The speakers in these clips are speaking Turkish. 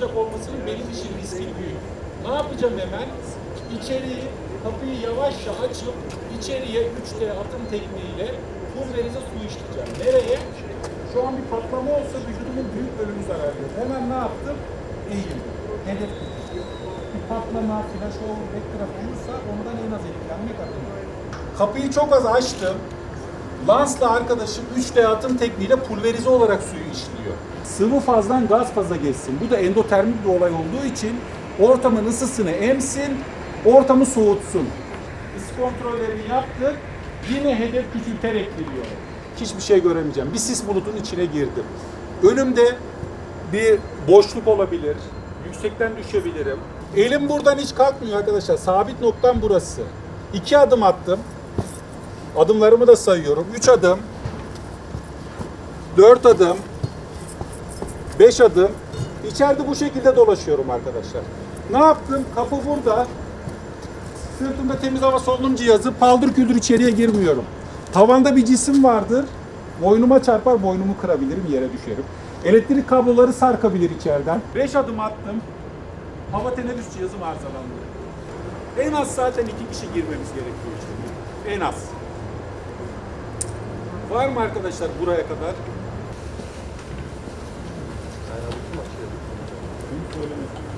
patlayacak olmasının benim için riski büyük. Ne yapacağım hemen? İçeriği, kapıyı yavaşça açıp içeriye 3D atım tekniğiyle pulverize su işleyeceğim. Nereye? Şu an bir patlama olsa vücudumun büyük bölümü zarar görür. Hemen ne yaptım? Eğildim. Hedef. Bir patlama, flash over, backdraft olursa ondan en az etkilenmek adına. Kapıyı çok az açtım. Lansla arkadaşım 3D atım tekniğiyle pulverize olarak suyu işliyor. Sıvı fazdan gaz faza geçsin. Bu da endotermik bir olay olduğu için ortamın ısısını emsin, ortamı soğutsun. Isı kontrollerini yaptık. Yine hedef küçülterek giriyor. Hiçbir şey göremeyeceğim. Bir sis bulutun içine girdim. Önümde bir boşluk olabilir. Yüksekten düşebilirim. Elim buradan hiç kalkmıyor arkadaşlar. Sabit noktam burası. İki adım attım. Adımlarımı da sayıyorum. 3 adım, 4 adım, 5 adım. İçeride bu şekilde dolaşıyorum arkadaşlar. Ne yaptım? Kapı burada. Sırtımda temiz hava solunum cihazı. Paldır küldür içeriye girmiyorum. Tavanda bir cisim vardır. Boynuma çarpar, boynumu kırabilirim, yere düşerim. Elektrik kabloları sarkabilir içeriden. 5 adım attım. Hava teneffüs cihazım arızalandı. En az zaten iki kişi girmemiz gerekiyor içeriye. En az. Var mı arkadaşlar buraya kadar? Yön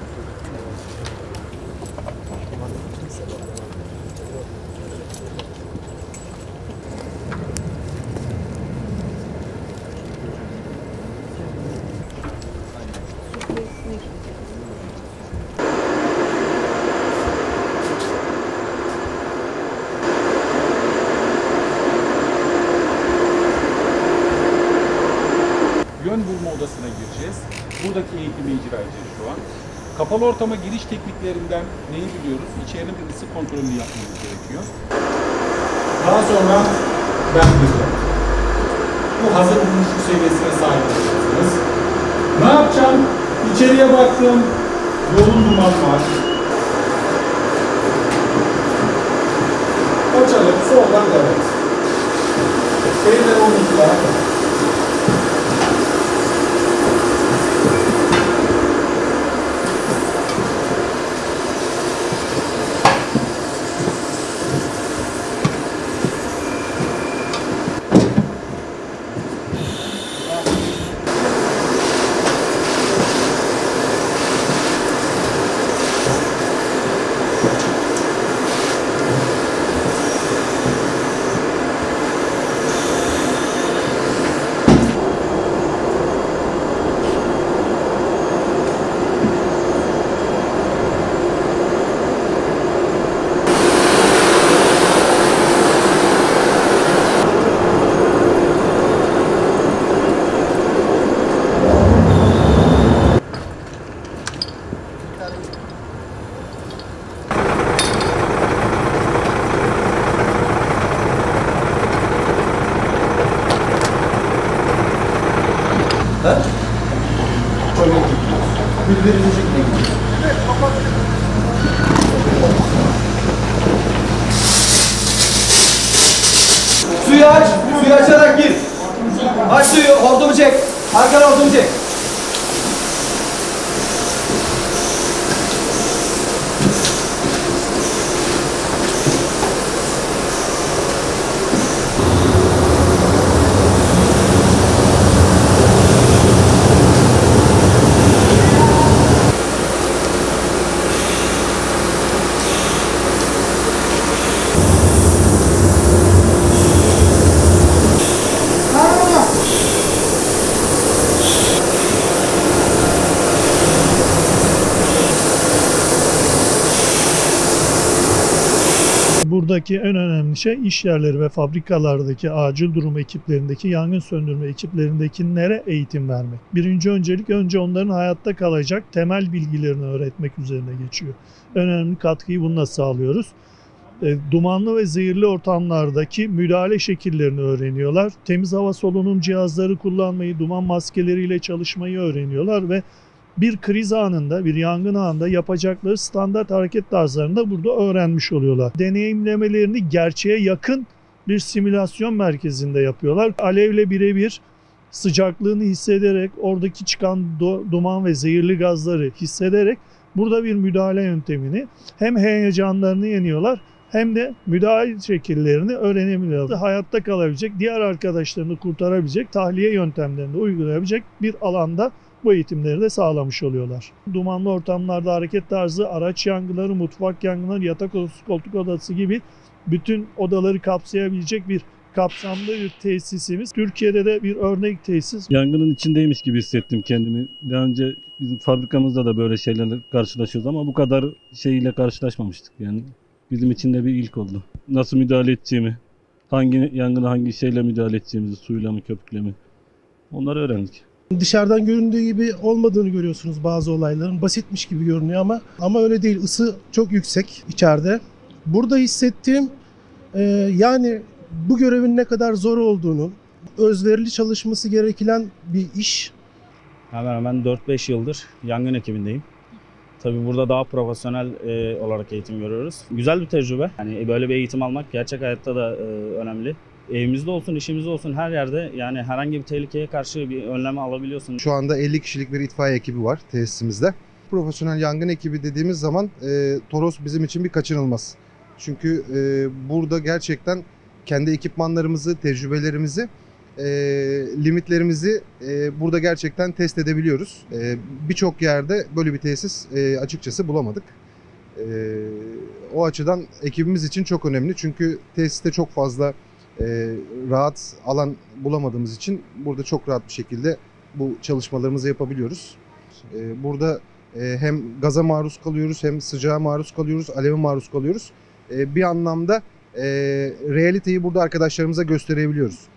edeceğiz şu an. Kapalı ortama giriş tekniklerinden neyi biliyoruz? İçerinin bir ısı kontrolünü yapmamız gerekiyor. Daha sonra ben gireceğim. Bu hazır bulmuşluk seviyesine sahip olacaksınız. Ne yapacağım? İçeriye baktım. Yoğun duman var. Açalım. Soldan devam. Eller omuzda. Suyu aç, suyu açarak gir. Aç suyu, hortumu çek. Arkana hortumu çek. Buradaki en önemli şey iş yerleri ve fabrikalardaki acil durum ekiplerindeki, yangın söndürme ekiplerindekilere eğitim vermek. Birinci öncelik önce onların hayatta kalacak temel bilgilerini öğretmek üzerine geçiyor. Önemli katkıyı bununla sağlıyoruz. E, Dumanlı ve zehirli ortamlardaki müdahale şekillerini öğreniyorlar. Temiz hava solunum cihazları kullanmayı, duman maskeleriyle çalışmayı öğreniyorlar ve bir kriz anında, bir yangın anında yapacakları standart hareket tarzlarını da burada öğrenmiş oluyorlar. Deneyimlemelerini gerçeğe yakın bir simülasyon merkezinde yapıyorlar. Alevle birebir sıcaklığını hissederek, oradaki çıkan duman ve zehirli gazları hissederek burada bir müdahale yöntemini hem heyecanlarını yeniyorlar hem de müdahale şekillerini öğrenebiliyorlar. Hayatta kalabilecek, diğer arkadaşlarını kurtarabilecek, tahliye yöntemlerini uygulayabilecek bir alanda bu eğitimleri de sağlamış oluyorlar. Dumanlı ortamlarda hareket tarzı, araç yangınları, mutfak yangınları, yatak odası, koltuk odası gibi bütün odaları kapsayabilecek bir kapsamlı bir tesisimiz. Türkiye'de de bir örnek tesis. Yangının içindeymiş gibi hissettim kendimi. Daha önce bizim fabrikamızda da böyle şeylerle karşılaşıyoruz ama bu kadar şeyle karşılaşmamıştık. Yani bizim için de bir ilk oldu. Nasıl müdahale edeceğimi, hangi yangına hangi şeyle müdahale edeceğimizi, suyla mı köpükle mi onları öğrendik. Dışarıdan göründüğü gibi olmadığını görüyorsunuz bazı olayların. Basitmiş gibi görünüyor ama ama öyle değil. Isı çok yüksek içeride. Burada hissettiğim e, yani bu görevin ne kadar zor olduğunu, özverili çalışması gereken bir iş. Hemen hemen 4-5 yıldır yangın ekibindeyim. Tabii burada daha profesyonel e, olarak eğitim görüyoruz. Güzel bir tecrübe. Yani böyle bir eğitim almak gerçek hayatta da e, önemli. Evimizde olsun, işimizde olsun her yerde yani herhangi bir tehlikeye karşı bir önlem alabiliyorsun. Şu anda 50 kişilik bir itfaiye ekibi var tesisimizde. Profesyonel yangın ekibi dediğimiz zaman e, Toros bizim için bir kaçınılmaz. Çünkü e, burada gerçekten kendi ekipmanlarımızı, tecrübelerimizi, e, limitlerimizi e, burada gerçekten test edebiliyoruz. E, Birçok yerde böyle bir tesis e, açıkçası bulamadık. E, o açıdan ekibimiz için çok önemli. Çünkü tesiste çok fazla e, rahat alan bulamadığımız için burada çok rahat bir şekilde bu çalışmalarımızı yapabiliyoruz. E, burada e, hem gaza maruz kalıyoruz hem sıcağa maruz kalıyoruz, aleve maruz kalıyoruz. E, bir anlamda e, realiteyi burada arkadaşlarımıza gösterebiliyoruz.